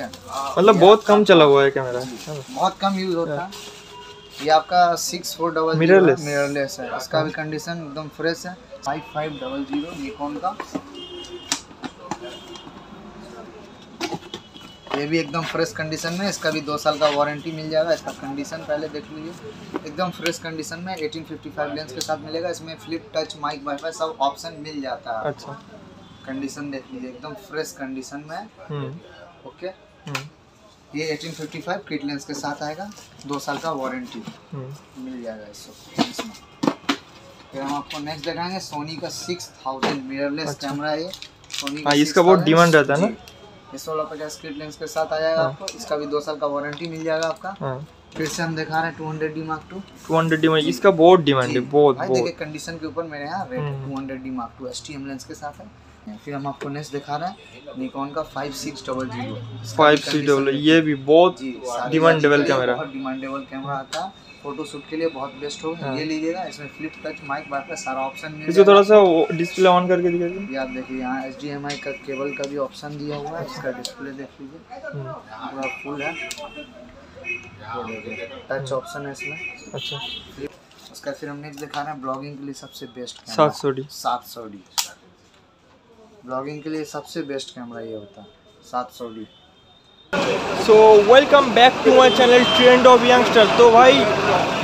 मतलब बहुत कम चला हुआ है कैमरा बहुत कम यूज़ होता है। ये आपका six four double Mirrorless. Mirrorless है। इसका भी कंडीशन एकदम फ्रेश है। Five five double zero Nikon का। ये भी एकदम फ्रेश कंडीशन में इसका भी दो साल का वारंटी मिल जाएगा। इसका कंडीशन पहले देख लीजिए। एकदम फ्रेश कंडीशन में 1855 लेंस के साथ मिलेगा। इसमें फ्लिप टच माइक वाईफाई सब ऑप्शन मिल जाता है। अच्छा। कंडीशन देख लीजिए। एकदम फ्रेश कंडीशन में। ओके हम्म ये 1855 किट लेंस के साथ आएगा। दो साल का वारंटी मिल जाएगा इसको। इसमें फिर हम आपको नेक्स्ट दिखाएँगे सोनी का सिक्स थाउज़ेंड मिररलेस अच्छा। कैमरा है ये सोनी हाँ, इसका बहुत डिमांड रहता है ना? ये सोलह पचास किट लेंस के साथ आ जाएगा हाँ। आपको। इसका भी दो साल का वारंटी मिल जाएगा आपका। हाँ। फिर से हम दिखा रहे हैं two hundred D mark two two hundred D इसका बहुत डिमांड है बहुत भाई देखिए बहुत कंडीशन के ऊपर मेरे यहाँ rate hmm. Two hundred D mark two S lens के साथ है। फिर हम आपको नेक्स्ट दिखा रहे हैं निकॉन का five six double zero five C double ये भी बहुत डिमांडेबल कैमरा बहुत डिमांडेबल कैमरा आता है। फ़ोटो शूट के लिए बहुत बेस्ट होगा हाँ। ये लीजिएगा इसमें फ्लिप टच माइक वाइफाई सारा ऑप्शन मिल इसको थोड़ा सा डिस्प्ले ऑन करके दिखाइए आप देखिए यहाँ एच डी एम आई का केबल का भी ऑप्शन दिया हुआ है इसका डिस्प्ले देख लीजिए। हम्म, पूरा फुल है। टच ऑप्शन है इसमें। अच्छा। उसका फिर हम नेक्स्ट दिखा रहे हैं ब्लॉगिंग के लिए सबसे बेस्ट सात सौ डी। सात सौ डी। ब्लॉगिंग के लिए सबसे बेस्ट कैमरा ये होता है, सात सौ D so welcome back to my channel trend of youngster तो भाई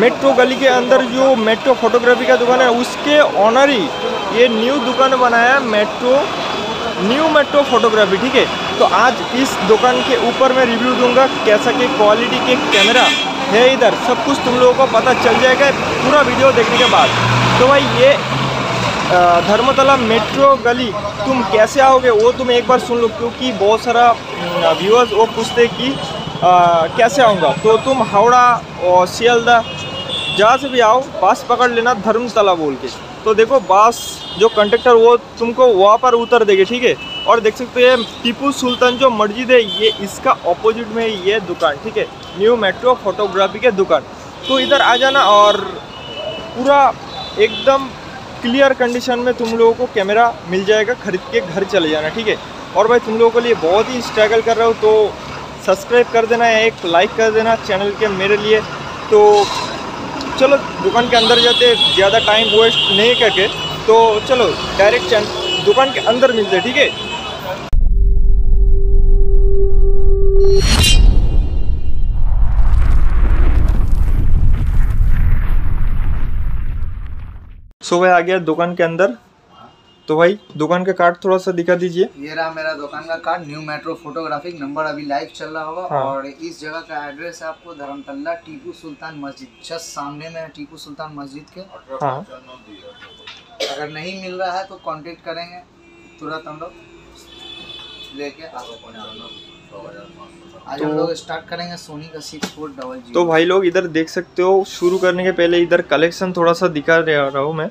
मेट्रो गली के अंदर जो मेट्रो फोटोग्राफी का दुकान है, उसके ऑनर ही ये न्यू दुकान बनाया मेट्रो न्यू मेट्रो फोटोग्राफी ठीक है? तो आज इस दुकान के ऊपर मैं रिव्यू दूँगा कैसा कि क्वालिटी के कैमरा है इधर। सब कुछ तुम लोगों को पता चल जाएगा पूरा वीडियो देखने के बाद। तो भाई, ये धर्मतला मेट्रो गली तुम कैसे आओगे? वो तुम एक बार सुन लो क्योंकि बहुत सारा व्यूअर्स वो पूछते कि अ, कैसे आऊँगा? तो तुम हावड़ा और सियालदा जहाँ से भी आओ बस पकड़ लेना धर्मतला बोल के। तो देखो बस जो कंडक्टर वो तुमको वहाँ पर उतर देगी ठीक है? और देख सकते हैं टीपू सुल्तान जो मस्जिद है ये इसका ऑपोजिट में ये दुकान ठीक है? न्यू मेट्रो फोटोग्राफी के दुकान। तो इधर आ जाना और पूरा एकदम क्लियर कंडीशन में तुम लोगों को कैमरा मिल जाएगा खरीद के घर चले जाना, ठीक है? और भाई, तुम लोगों के लिए बहुत ही स्ट्रगल कर रहा हूँ तो सब्सक्राइब कर देना, एक लाइक कर देना चैनल के मेरे लिए। तो चलो, दुकान के अंदर जाते, ज़्यादा टाइम वेस्ट नहीं करके तो चलो डायरेक्ट दुकान के अंदर मिलते, ठीक है? सो भाई आ गया दुकान के अंदर। तो भाई दुकान का कार्ड थोड़ा सा दिखा दीजिए। ये रहा मेरा दुकान का card new metro photographic number अभी लाइव चल रहा होगा। हाँ। और इस जगह का एड्रेस है आपको धर्मतल्ला टीपू सुल्तान मस्जिद। जस्ट सामने में है टीपू सुल्तान मस्जिद के। हाँ। अगर नहीं मिल रहा है तो कांटेक्ट करेंगे। तुरंत हम लोग लेके आ तो, लोग स्टार्ट करेंगे सोनी का सिक्स फोर डबल जी तो भाई लोग इधर देख सकते हो शुरू करने के पहले इधर कलेक्शन थोड़ा सा दिखा रहा हूँ मैं।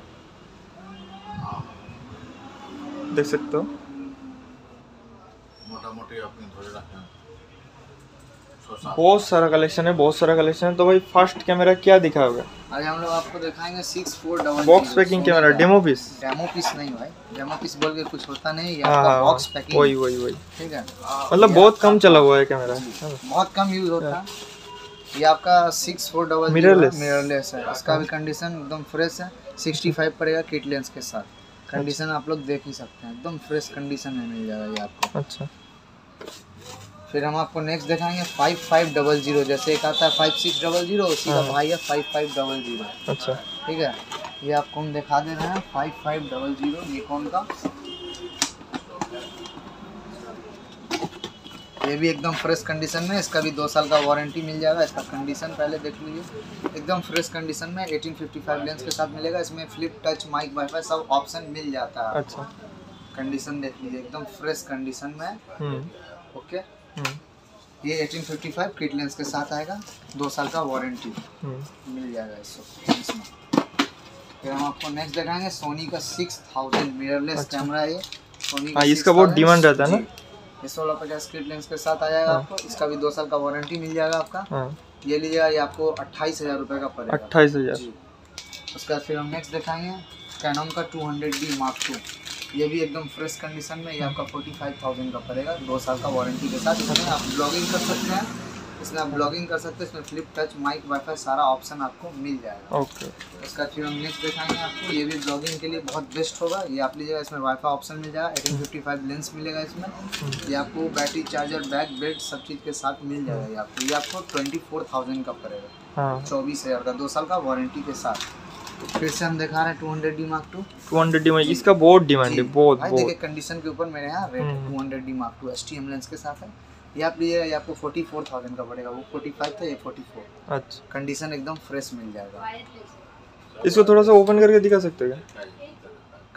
देख सकते हो। मोटा मोटी आपने थोड़े रखा बहुत सारा कलेक्शन है बहुत सारा कलेक्शन है। तो भाई फ़र्स्ट कैमरा क्या दिखाओगे आज हम लोग आपको दिखाएँगे six four double box packing camera demo piece demo piece नहीं भाई। डेमो पीस बोल के कुछ होता नहीं ये हाँ आपका हाँ बॉक्स हाँ, पैकिंग वही वही वही। ठीक है। मतलब बहुत कम चला हुआ है कैमरा बहुत कम यूज़ होता। है। ये आपका six four double Mirrorless. Mirrorless है। इसका भी कंडीशन एकदम फ्रेश है। सिक्सटी फाइव पड़ेगा किट लेंस के साथ। कंडीशन आप लोग देख ही सकते हैं। एकदम फ्रेश कंडीशन में मिल जाएगा ये आपको। अच्छा। फिर हम आपको नेक्स्ट दिखाएँगे फाइव फाइव डबल ज़ीरो जैसे एक आता है फाइव सिक्स डबल ज़ीरो उसी का हाँ। भाई है फाइव फाइव डबल ज़ीरो अच्छा। ठीक है? ये आपको हम दिखा दे रहे हैं five five double zero Nikon का ये भी एकदम फ्रेश कंडीशन में इसका भी दो साल का वारंटी मिल जाएगा। इसका कंडीशन पहले देख लीजिए। एकदम फ्रेश कंडीशन में 1855 लेंस के साथ मिलेगा। इसमें फ्लिप टच माइक वाईफाई सब ऑप्शन मिल जाता है। अच्छा। कंडीशन देख लीजिए एकदम फ्रेश कंडीशन में। ओके हम्म ये 1855 किट लेंस के साथ आएगा दो साल का वारंटी मिल जाएगा इसको इसमें फिर हम आपको नेक्स्ट दिखाएँगे सोनी का सिक्स थाउज़ेंड मिररलेस अच्छा। कैमरा ये। सोनी हाँ, इसका बहुत डिमांड रहता है ना? ये सोलह पचास किट लेंस के साथ आ जाएगा हाँ। आपको इसका भी दो साल का वारंटी मिल जाएगा आपका। हाँ। ये लीजिएगा ये आपको अट्ठाईस हज़ार रुपये का पड़ेगा। अट्ठाईस हज़ार। उसके बाद फिर हम नेक्स्ट दिखाएँगे कैनन का two hundred D mark two ये भी एकदम फ्रेश कंडीशन में ये आपका फोर्टी फाइव थाउज़ेंड का पड़ेगा दो साल का वारंटी के साथ। इसमें आप ब्लॉगिंग कर सकते हैं इसमें आप ब्लॉगिंग कर सकते हैं इसमें फ्लिप टच माइक वाईफाई सारा ऑप्शन आपको मिल जाएगा। Okay okay. इसका फिर हम नेक्स्ट दिखाएँगे आपको ये भी ब्लॉगिंग के लिए बहुत बेस्ट होगा। ये आप लीजिएगा इसमें वाईफाई ऑप्शन मिल जाएगा एटीन फिफ्टी फाइव लेंस मिलेगा इसमें। ये आपको बैटरी चार्जर बैक बेल्ट सब चीज़ के साथ मिल जाएगा ये आपको। ये आपको ट्वेंटी फोर थाउज़ेंड का पड़ेगा। हाँ। चौबीस हज़ार का दो साल का वारंटी के साथ। फिर से हम दिखा रहे हैं two hundred D mark two two hundred D इसका बहुत डिमांड है बहुत भाई देखिए कंडीशन के ऊपर मेरे यहाँ rate. Two hundred D mark two S T M lens के साथ है। ये आप लीजिएगा ये आपको फोर्टी फोर थाउज़ेंड का पड़ेगा वो फोर्टी फाइव था ये फोर्टी फोर अच्छा। कंडीशन एकदम फ्रेश मिल जाएगा। इसको थोड़ा सा ओपन करके दिखा सकते हो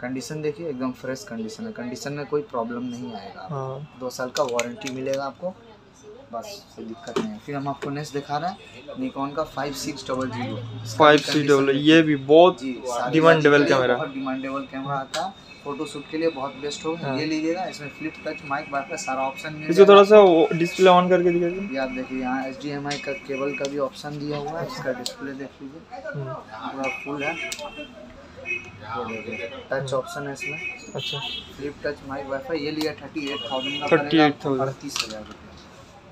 कंडीशन देखिए एकदम फ्रेश कंडीशन है। कंडीशन में कोई प्रॉब्लम नहीं आएगा। हाँ। दो साल का वारंटी मिलेगा आपको। बस कोई दिक्कत नहीं है। फिर हम आपको नेक्स्ट दिखा रहे हैं निकॉन का five six double zero five C double ये भी बहुत डिमांडेबल कैमरा बहुत डिमांडेबल कैमरा आता है। फ़ोटो शूट के लिए बहुत बेस्ट होगा हाँ। ये लीजिएगा इसमें फ्लिप टच माइक वाईफाई सारा ऑप्शन मिल इसको थोड़ा सा डिस्प्ले ऑन करके दिखाइए। ये आप देखिए यहाँ एच डी एम आई का केबल का भी ऑप्शन दिया हुआ है इसका डिस्प्ले देख लीजिए। हम्म, पूरा फुल है। टच ऑप्शन है इसमें। अच्छा। फ्लिप टच माइक वाईफाई ये लिया थर्टी एट थाउज़ेंड का 38,000 अड़तीस हज़ार रुपये।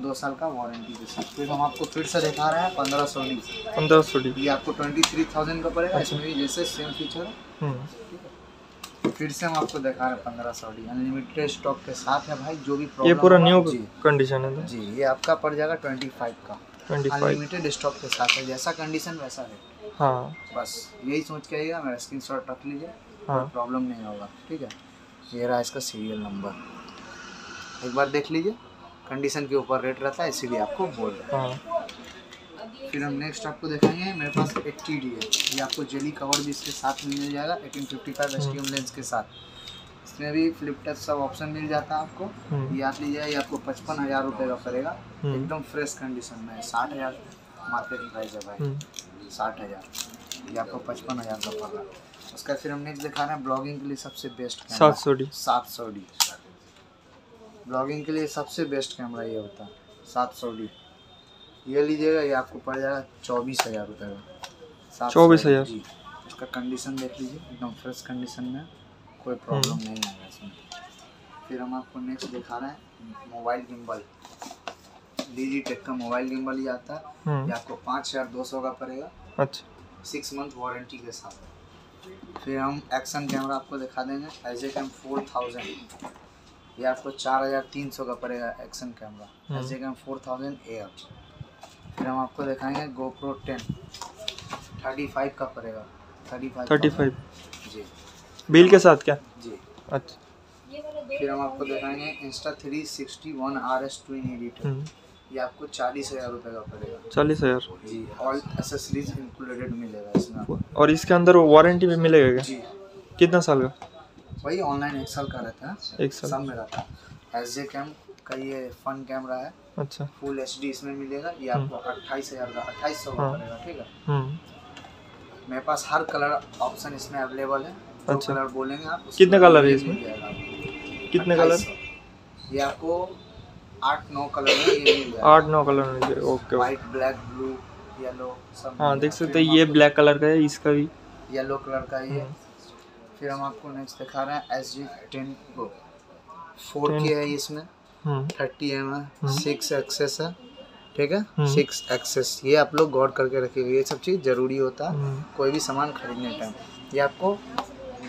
दो साल का वारंटी के साथ फिर हम आपको फिर से दिखा रहे हैं पंद्रह सौ डी। पंद्रह सौ डी। ये आपको ट्वेंटी थ्री थाउज़ेंड का पड़ेगा इसमें भी जैसे सेम फीचर है। हम्म, फिर से हम आपको दिखा रहे हैं पंद्रह सौ डी। अनलिमिटेड स्टॉक के साथ है भाई जो भी ये पूरा न्यू कंडीशन है जी ये आपका पड़ जाएगा ट्वेंटी फाइव का अनलिमिटेड स्टॉक के साथ है जैसा कंडीशन वैसा है। हाँ। बस यही सोच के आइएगा मेरा स्क्रीन शॉट रख लीजिए हाँ। प्रॉब्लम नहीं होगा। ठीक है। ये रहा इसका सीरियल नंबर एक बार देख लीजिए। कंडीशन के ऊपर रेट रहता है इसीलिए आपको बोल रहे हैं। हाँ। फिर हम नेक्स्ट आपको दिखाएँगे मेरे पास एक टी डी है। ये आपको जेली कवर भी इसके साथ मिल जाएगा eighteen fifty five S lens के साथ। इसमें भी फ्लिप टच सब ऑप्शन मिल जाता है आपको। हम्म, ये आप लीजिए ये आपको पचपन हज़ार रुपये का पड़ेगा। हम्म। एकदम फ्रेश कंडीशन में साठ हज़ार। मार्केट प्राइस है भाई। हम्म, साठ हज़ार। ये आपको पचपन हज़ार का पड़ रहा है उसका फिर हम नेक्स्ट दिखा रहे हैं ब्लॉगिंग के लिए सबसे बेस्ट सात सौ डी। सात सौ डी। ब्लॉगिंग के लिए सबसे बेस्ट कैमरा ये होता है सात सौ डी। ये लीजिएगा ये आपको पड़ जाएगा चौबीस हज़ार रुपये का। चौबीस हज़ार? जी इसका कंडीशन देख लीजिए एकदम फ्रेश कंडीशन में कोई प्रॉब्लम नहीं आएगा इसमें। फिर हम आपको नेक्स्ट दिखा रहे हैं मोबाइल गिम्बल टेक का मोबाइल गिम्बल ही आता है हम्म, ये आपको पाँच हज़ार दो सौ का पड़ेगा। अच्छा। सिक्स मंथ वारंटी के साथ। फिर हम एक्शन कैमरा आपको दिखा देंगे S J cam four thousand ये आपको चार हज़ार तीन सौ का पड़ेगा एक्शन कैमरा हम्म। S J cam four thousand air फिर हम आपको दिखाएँगे गोप्रो टेन थर्टी फाइव का पड़ेगा. थर्टी फाइव थर्टी फाइव जी. बिल के साथ क्या? जी. अच्छा. फिर हम आपको दिखाएँगे Insta three sixty one R S twin editor ये आपको चालीस हज़ार रुपये का पड़ेगा. चालीस हज़ार? जी. ऑल एसेसरीज इंक्लूडेड मिलेगा इसमें और इसके अंदर वारंटी भी मिलेगा क्या? जी. कितना साल का? वही ऑनलाइन एक साल का रहता है। एक साल। सब में रहता है। एस जे कैम का ये फन कैमरा है। अच्छा। फुल एच डी इसमें मिलेगा। ये आपको अट्ठाईस हज़ार का अट्ठाईस सौ का हाँ। पड़ेगा ठीक है? हम्म, मेरे पास हर कलर ऑप्शन इसमें अवेलेबल है। अच्छा। कलर बोलेंगे आप कितने colour है इसमें? कितने कलर ये आपको आठ नौ कलर ये मिल जाएगा। आठ नौ colour okay okay white black blue yellow सब हाँ देख सकते हैं ये ब्लैक कलर का है इसका भी। येलो कलर का ये। हम्म, फिर हम आपको नेक्स्ट दिखा रहे हैं S J ten pro four K है इसमें। हम्म, थर्टी एम है हम्म। सिक्स एक्सेस है ठीक है? हम्म। सिक्स एक्सेस ये आप लोग गौर करके रखिएगा ये सब चीज़ ज़रूरी होता है। हम्म, कोई भी सामान खरीदने टाइम ये आपको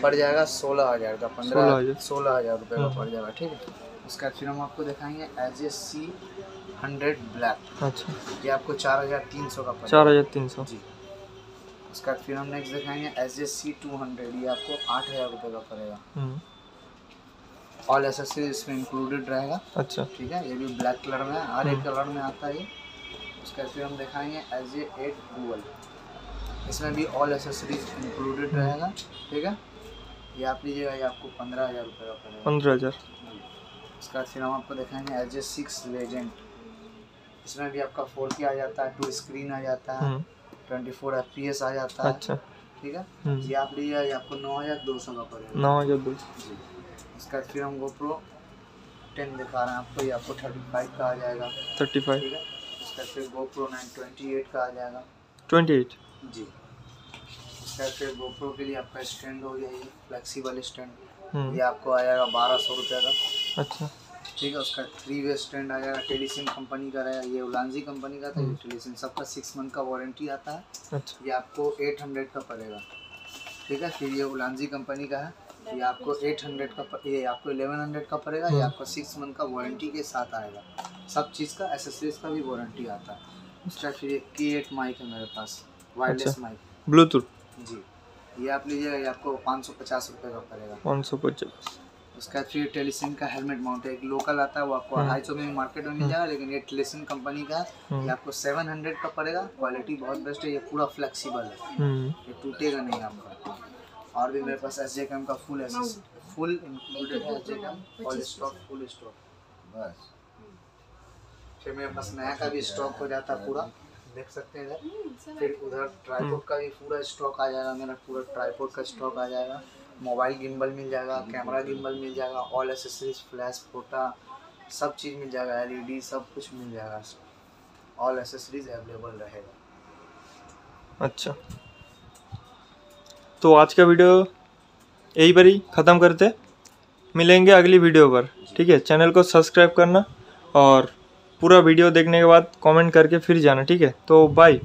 पड़ जाएगा सोलह हज़ार का पंद्रह सोलह हज़ार। रुपये का हम्म। पड़ जाएगा ठीक है? उसका फिर हम आपको दिखाएँगे S J C hundred black अच्छा। ये आपको चार हज़ार तीन सौ का चार हज़ार तीन सौ। जी। उसका फिर हम नेक्स्ट दिखाएँगे S J C two hundred ये आपको आठ हज़ार रुपये का पड़ेगा। हम्म, ऑल एसेसरीज इसमें इंक्लूडेड रहेगा। अच्छा। ठीक है ये भी ब्लैक कलर में है हर एक कलर में आता है ये। उसका फिर हम दिखाएँगे एज ए एट डुअल इसमें भी ऑल एसेसरीज इंक्लूडेड रहेगा। ठीक है? ये आप लीजिएगा ये आपको पंद्रह हज़ार रुपये का पड़ेगा। पंद्रह हज़ार। उसका फिर हम आपको दिखाएँगे एज ए सिक्स लेजेंड इसमें भी आपका फोर के आ जाता है टू स्क्रीन आ जाता है। हम्म, twenty four F P S आ जाता है। अच्छा। ठीक है? हम्म, ये आप आपको नौ हज़ार दो सौ का पड़ेगा। नौ हज़ार दो जी। इसका फिर हम GoPro टेन दिखा रहे हैं आपको ये आपको थर्टी फाइव का आ जाएगा। थर्टी फाइव ठीक है? फिर GoPro नाइन ट्वेंटी एट का आ जाएगा। ट्वेंटी एट जी। इसका फिर GoPro के लिए आपका स्टैंड हो गया ये फ्लेक्सिबल स्टैंड। हम्म। ये आपको आ जाएगा बारह सौ रुपये का। अच्छा। ठीक है उसका थ्री वे स्टैंड आ जाएगा टेलीसिम कंपनी का रहेगा ये उलानजी कंपनी का था ये टेलीसिम सबका सिक्स मंथ का वारंटी आता है। अच्छा। ये आपको एट हंड्रेड का पड़ेगा। ठीक है फिर ये उलानजी कंपनी का है। ये आपको एट हंड्रेड का ये आपको एलेवन हंड्रेड का पड़ेगा ये आपको सिक्स मंथ का वारंटी के साथ आएगा। सब चीज़ का एसेसरीज का भी वारंटी आता है। उसका फिर ये की एट माइक है मेरे पास वायरलेस अच्छा। माइक ब्लूटूथ जी। ये आप लीजिएगा ये आपको पाँच सौ पचास रुपये का पड़ेगा। पाँच सौ पचास। उसका फिर टेलीसिन का हेलमेट माउंट है। एक लोकल आता है वो आपको हम्म। अढ़ाई सौ में मार्केट में मिल जाएगा लेकिन ये टेलीसिम कंपनी का हम्म। ये आपको सेवन हंड्रेड का पड़ेगा। क्वालिटी बहुत बेस्ट है ये पूरा फ्लेक्सिबल है। हम्म। ये टूटेगा नहीं आपका। और भी मेरे पास एस का फुल एस फुल इंक्लूडेड है एस ऑल स्टॉक फुल स्टॉक बस। फिर मेरे पास नया का भी स्टॉक हो जाता है पूरा। देख सकते हैं। फिर उधर ट्राईपोड का भी पूरा स्टॉक आ जाएगा मेरा पूरा ट्राईपोड का स्टॉक आ जाएगा। मोबाइल गिम्बल मिल जाएगा कैमरा गिम्बल मिल जाएगा ऑल एसेसरीज फ्लैश फोटा सब चीज़ मिल जाएगा एलईडी सब कुछ मिल जाएगा ऑल एसेसरीज अवेलेबल रहेगा। अच्छा। तो आज का वीडियो यही पर ही ख़त्म करते मिलेंगे अगली वीडियो पर ठीक है? चैनल को सब्सक्राइब करना और पूरा वीडियो देखने के बाद कमेंट करके फिर जाना ठीक है? तो बाय